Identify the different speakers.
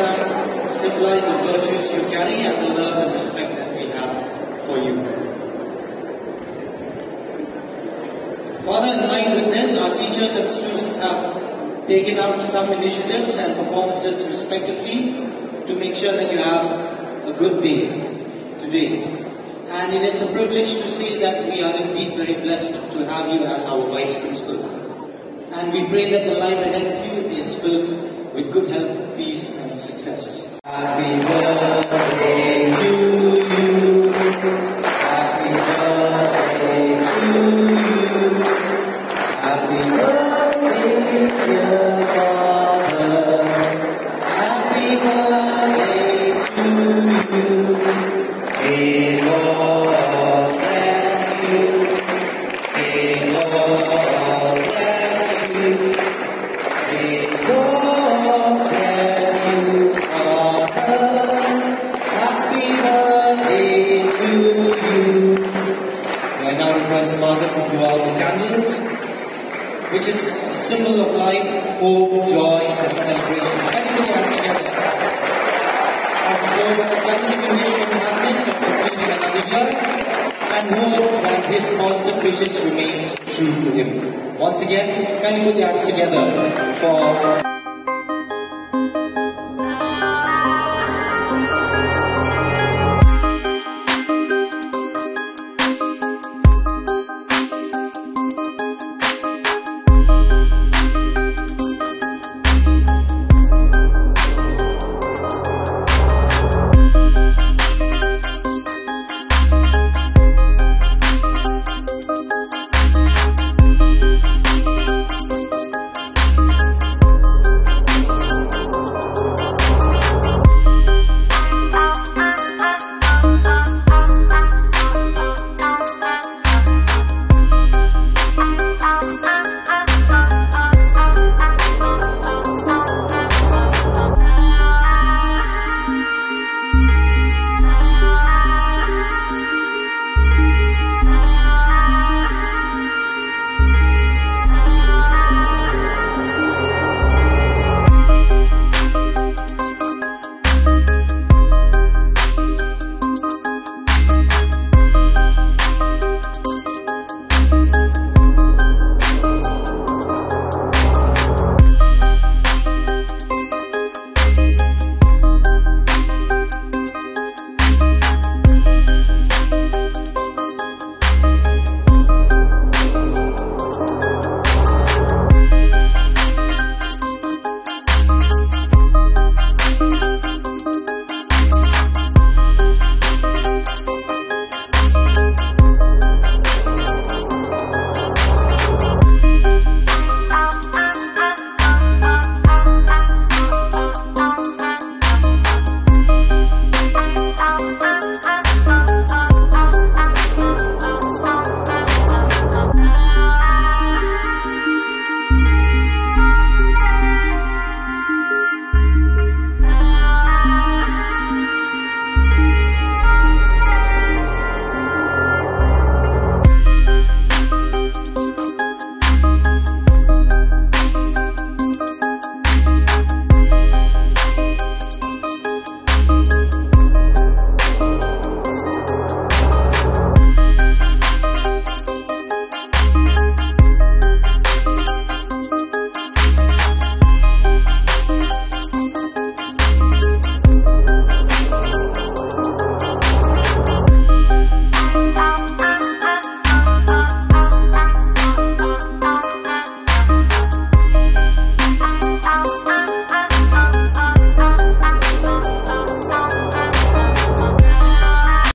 Speaker 1: that symbolize the virtues you carry and the love and respect that we have for you. Father, in line with this, our teachers and students have taken up some initiatives and performances respectively to make sure that you have a good day today. And it is a privilege to say that we are indeed very blessed to have you as our Vice Principal. And we pray that the life ahead of you is filled with good health, peace, and success. Happy birthday to you. Happy birthday to you. Happy birthday, dear Father. Happy birthday to you. May bless you. Which is a symbol of life, hope, joy, and celebration. You put your hands together? As we close our family, we wish him happiness of completing another year and hope that his positive wishes remains true to him. Once again, can you put your hands together for